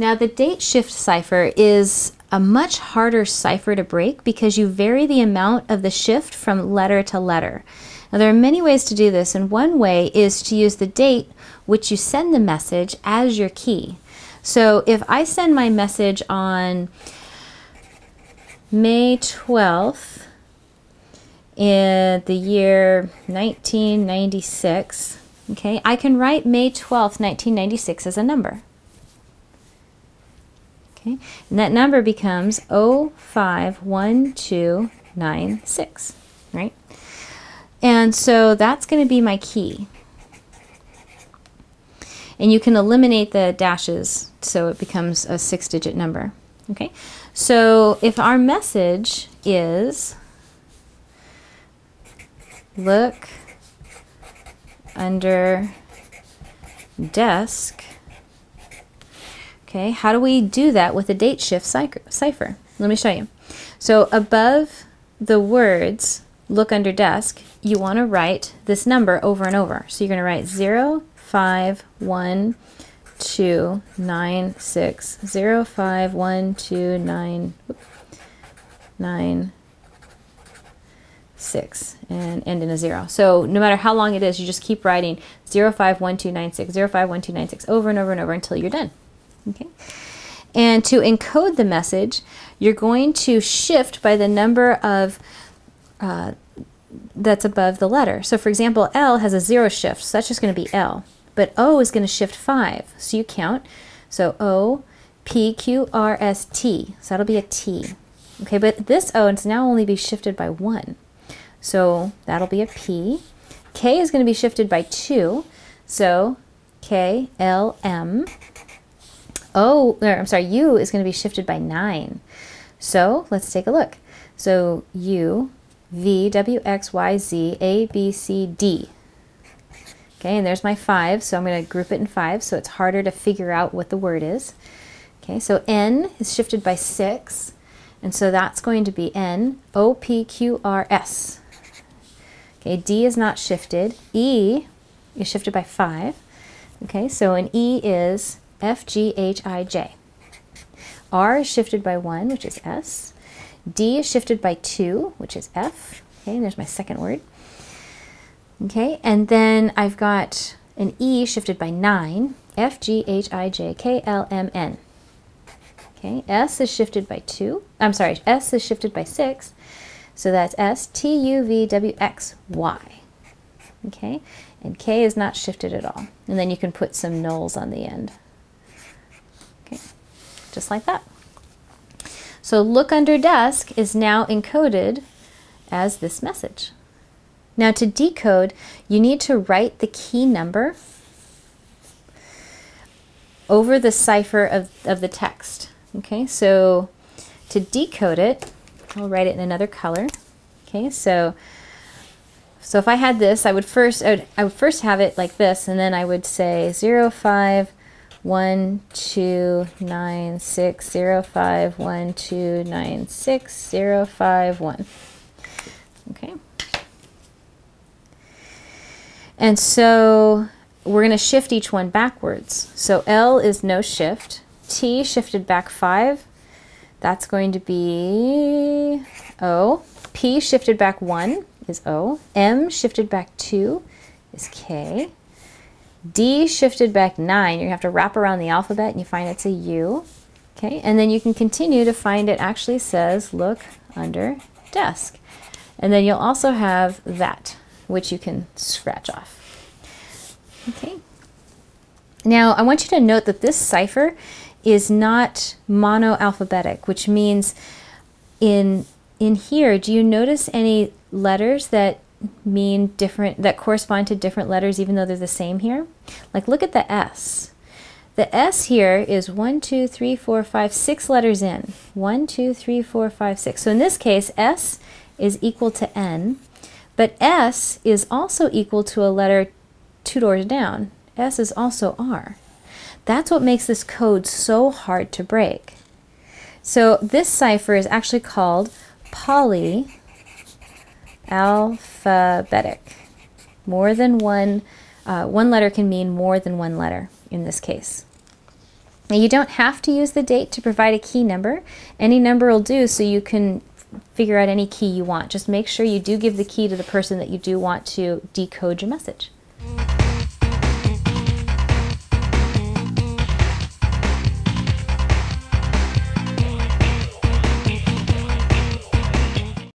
Now the date shift cipher is a much harder cipher to break because you vary the amount of the shift from letter to letter. Now there are many ways to do this and one way is to use the date which you send the message as your key. So if I send my message on May 12th in the year 1996, okay, I can write May 12th, 1996 as a number. Okay, and that number becomes 051296, right? And so that's going to be my key. And you can eliminate the dashes so it becomes a six digit number. Okay, so if our message is look under desk Okay, how do we do that with a date shift cipher? Let me show you. So above the words, look under desk, you want to write this number over and over. So you're going to write 0, 5, 1, 2, 9, 6, 0, 5, 1, 2, 9, 9, 6, and end in a 0. So no matter how long it is, you just keep writing 0, 5, 1, 2, 9, 6, 0, 5, 1, 2, 9, 6 over and over and over until you're done. Okay. And to encode the message, you're going to shift by the number of uh, that's above the letter. So for example, L has a zero shift, so that's just going to be L. But O is going to shift five, so you count. So O, P, Q, R, S, T. So that'll be a T. Okay, but this O is now only be shifted by one. So that'll be a P. K is going to be shifted by two. So K, L, M. O, or I'm sorry, U is going to be shifted by 9. So let's take a look. So U, V, W, X, Y, Z, A, B, C, D. Okay, and there's my 5, so I'm going to group it in 5 so it's harder to figure out what the word is. Okay, so N is shifted by 6, and so that's going to be N, O, P, Q, R, S. Okay, D is not shifted. E is shifted by 5. Okay, so an E is F, G, H, I, J. R is shifted by 1, which is S. D is shifted by 2, which is F. Okay, and there's my second word. Okay, and then I've got an E shifted by 9, F, G, H, I, J, K, L, M, N. Okay, S is shifted by 2. I'm sorry, S is shifted by 6. So that's S, T, U, V, W, X, Y. Okay, and K is not shifted at all. And then you can put some nulls on the end just like that. So look under desk is now encoded as this message. Now to decode, you need to write the key number over the cipher of, of the text. Okay, so to decode it, I'll write it in another color. Okay, so so if I had this, I would first I would, I would first have it like this, and then I would say 0, 5, one two nine six zero five one two nine six zero five one. Okay. And so we're going to shift each one backwards. So L is no shift. T shifted back five. That's going to be O. P shifted back one is O. M shifted back two is K. D shifted back 9. You have to wrap around the alphabet and you find it's a U. Okay, and then you can continue to find it actually says look under desk. And then you'll also have that, which you can scratch off. Okay. Now, I want you to note that this cipher is not monoalphabetic, which means in in here, do you notice any letters that mean different, that correspond to different letters even though they're the same here. Like look at the S. The S here is one, two, three, four, five, six letters in. One, two, three, four, five, six. So in this case, S is equal to N, but S is also equal to a letter two doors down. S is also R. That's what makes this code so hard to break. So this cipher is actually called poly alphabetic. More than one, uh, one letter can mean more than one letter in this case. Now, you don't have to use the date to provide a key number. Any number will do so you can figure out any key you want. Just make sure you do give the key to the person that you do want to decode your message.